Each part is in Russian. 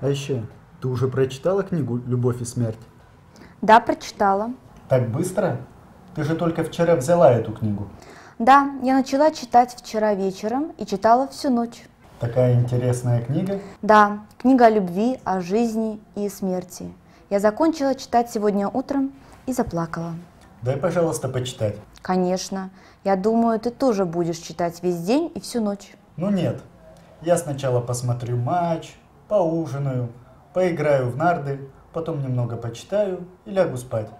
А еще, ты уже прочитала книгу «Любовь и смерть»? Да, прочитала. Так быстро? Ты же только вчера взяла эту книгу. Да, я начала читать вчера вечером и читала всю ночь. Такая интересная книга. Да, книга о любви, о жизни и смерти. Я закончила читать сегодня утром и заплакала. Дай, пожалуйста, почитать. Конечно. Я думаю, ты тоже будешь читать весь день и всю ночь. Ну нет. Я сначала посмотрю матч, поужинаю, поиграю в нарды, потом немного почитаю и лягу спать.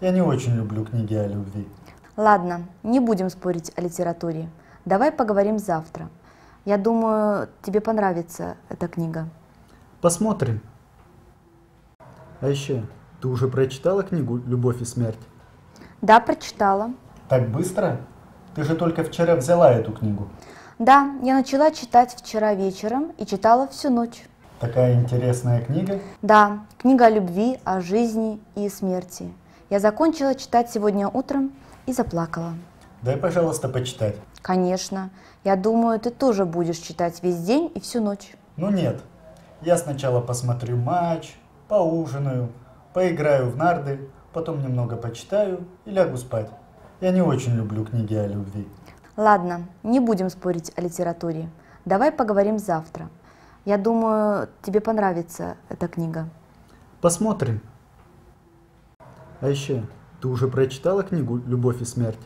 Я не очень люблю книги о любви. Ладно, не будем спорить о литературе. Давай поговорим завтра. Я думаю, тебе понравится эта книга. Посмотрим. А еще, ты уже прочитала книгу «Любовь и смерть»? Да, прочитала. Так быстро? Ты же только вчера взяла эту книгу. Да, я начала читать вчера вечером и читала всю ночь. Такая интересная книга. Да, книга о любви, о жизни и смерти. Я закончила читать сегодня утром и заплакала. Дай, пожалуйста, почитать. Конечно. Я думаю, ты тоже будешь читать весь день и всю ночь. Ну нет. Я сначала посмотрю матч, поужинаю, поиграю в нарды, потом немного почитаю и лягу спать. Я не очень люблю книги о любви. Ладно, не будем спорить о литературе. Давай поговорим завтра. Я думаю, тебе понравится эта книга. Посмотрим. А еще, ты уже прочитала книгу «Любовь и смерть»?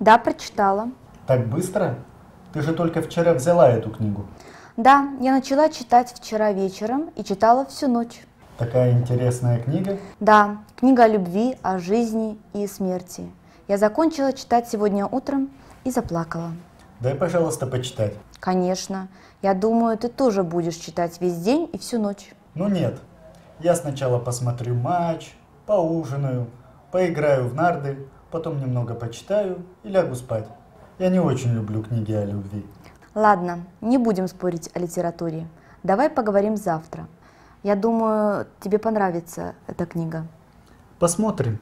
Да, прочитала. Так быстро? Ты же только вчера взяла эту книгу. Да, я начала читать вчера вечером и читала всю ночь. Такая интересная книга. Да, книга о любви, о жизни и смерти. Я закончила читать сегодня утром и заплакала. Дай, пожалуйста, почитать. Конечно. Я думаю, ты тоже будешь читать весь день и всю ночь. Ну нет. Я сначала посмотрю матч, поужинаю, поиграю в нарды, потом немного почитаю и лягу спать. Я не очень люблю книги о любви. Ладно, не будем спорить о литературе. Давай поговорим завтра. Я думаю, тебе понравится эта книга. Посмотрим.